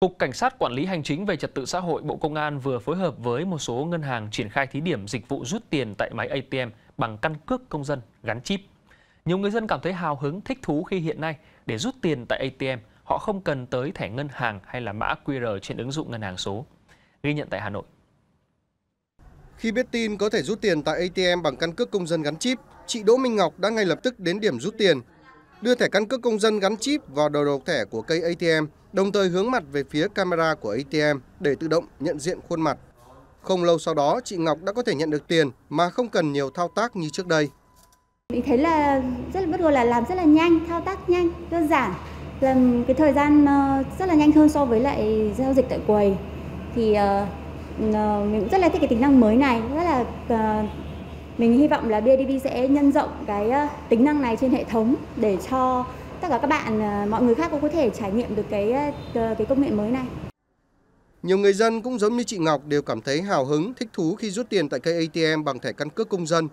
Cục Cảnh sát Quản lý Hành chính về Trật tự xã hội Bộ Công an vừa phối hợp với một số ngân hàng triển khai thí điểm dịch vụ rút tiền tại máy ATM bằng căn cước công dân gắn chip. Nhiều người dân cảm thấy hào hứng, thích thú khi hiện nay để rút tiền tại ATM, họ không cần tới thẻ ngân hàng hay là mã QR trên ứng dụng ngân hàng số. Ghi nhận tại Hà Nội. Khi biết tin có thể rút tiền tại ATM bằng căn cước công dân gắn chip, chị Đỗ Minh Ngọc đã ngay lập tức đến điểm rút tiền đưa thẻ căn cước công dân gắn chip vào đầu độc thẻ của cây ATM, đồng thời hướng mặt về phía camera của ATM để tự động nhận diện khuôn mặt. Không lâu sau đó, chị Ngọc đã có thể nhận được tiền mà không cần nhiều thao tác như trước đây. Mình thấy là rất là bất ngờ là làm rất là nhanh, thao tác nhanh, đơn giản. Làm cái thời gian ờ, rất là nhanh hơn so với lại giao dịch tại quầy. Thì uh, mình cũng rất là thích cái tính năng mới này, rất là uh, mình hy vọng là BIDV sẽ nhân rộng cái tính năng này trên hệ thống để cho tất cả các bạn ờ, mọi người khác cũng có thể trải nghiệm được cái ờ, cái công nghệ mới này. Nhiều người dân cũng giống như chị Ngọc đều cảm thấy hào hứng, thích thú khi rút tiền tại cây ATM bằng thẻ căn cước công dân.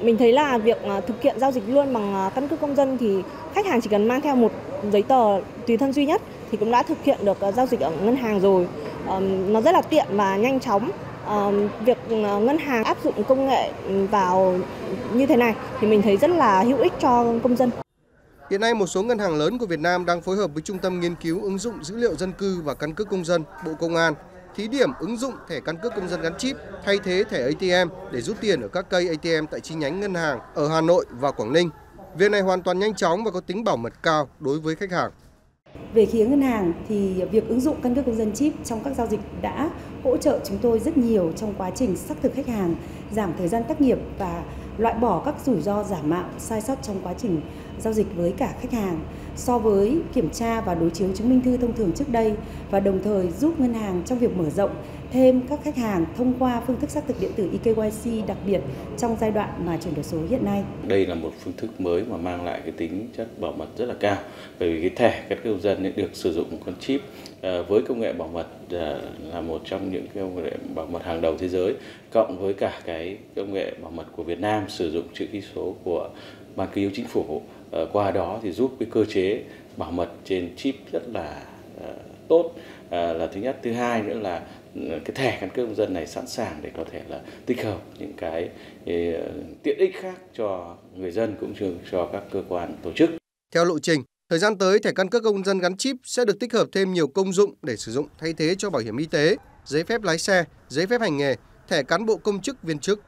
Mình thấy là việc thực hiện giao dịch luôn bằng căn cước công dân thì khách hàng chỉ cần mang theo một giấy tờ tùy thân duy nhất thì cũng đã thực hiện được giao dịch ở ngân hàng rồi. Nó rất là tiện và nhanh chóng việc ờ, ngân hàng áp dụng công nghệ vào như thế này thì mình thấy rất là hữu ích cho công dân. Hiện nay một số ngân hàng lớn của Việt Nam đang phối hợp với Trung tâm Nghiên cứu, ứng dụng dữ liệu dân cư và căn cước công dân, Bộ Công an thí điểm ứng dụng thẻ căn cước công dân gắn chip thay thế thẻ ATM để rút tiền ở các cây ATM tại chi nhánh ngân hàng ở Hà Nội và Quảng Ninh. Việc này hoàn toàn nhanh chóng và có tính bảo mật cao đối với khách hàng. Về phía ngân hàng thì việc ứng dụng căn cước công dân chip trong các giao dịch đã hỗ trợ chúng tôi rất nhiều trong quá trình xác thực khách hàng, giảm thời gian tác nghiệp và loại bỏ các rủi ro giả mạo, sai sót trong quá trình giao dịch với cả khách hàng so với kiểm tra và đối chiếu chứng minh thư thông thường trước đây và đồng thời giúp ngân hàng trong việc mở rộng thêm các khách hàng thông qua phương thức xác thực điện tử eKYC đặc biệt trong giai đoạn mà chuyển đổi số hiện nay. Đây là một phương thức mới mà mang lại cái tính chất bảo mật rất là cao, bởi vì cái thẻ căn cước công dân được sử dụng một con chip à, với công nghệ bảo mật à, là một trong những công nghệ bảo mật hàng đầu thế giới, cộng với cả cái công nghệ bảo mật của Việt Nam sử dụng chữ ký số của ban ký chính phủ ờ, qua đó thì giúp cái cơ chế bảo mật trên chip rất là ờ, tốt. Ờ, là thứ nhất. Thứ hai nữa là ừ, cái thẻ căn cước công dân này sẵn sàng để có thể là tích hợp những cái tiện ích khác cho người dân cũng như cho các cơ quan tổ chức. Theo lộ trình, thời gian tới thẻ căn cước công dân gắn chip sẽ được tích hợp thêm nhiều công dụng để sử dụng thay thế cho bảo hiểm y tế, giấy phép lái xe, giấy phép hành nghề, thẻ cán bộ công chức viên chức.